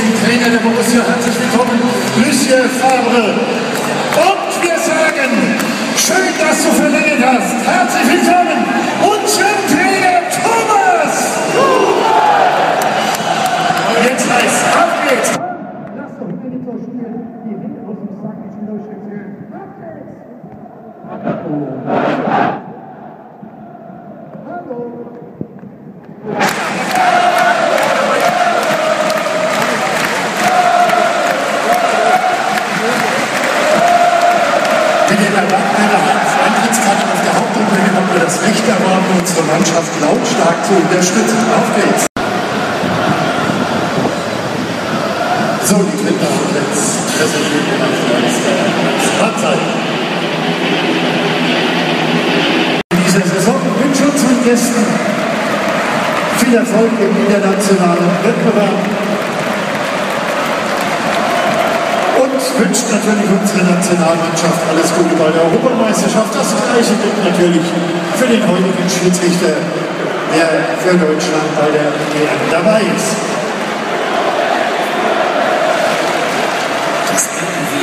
den Trainer der Borussia, herzlich willkommen Lucien Favre. Und wir sagen, schön, dass du verlängert hast. Herzlich willkommen unserem Trainer Thomas. Und jetzt heißt auf geht's. Lass doch Monitor spielen, die hinten aus dem Sack nicht wieder schön. Auf geht's. Dem Erwarten einer Eintrittskarte auf der Haupttribüne haben wir das Recht erworben, unsere Mannschaft lautstark zu unterstützen. Auf geht's! So, die dritte Halbplatz präsentiert Meister Halbzeit. In dieser Saison wünsche unseren Gästen viel Erfolg im internationalen Wettbewerb wünscht natürlich unsere Nationalmannschaft alles Gute bei der Europameisterschaft. Das gleiche gilt natürlich für den heutigen Schiedsrichter, der für Deutschland bei der EM dabei ist. Das irgendwie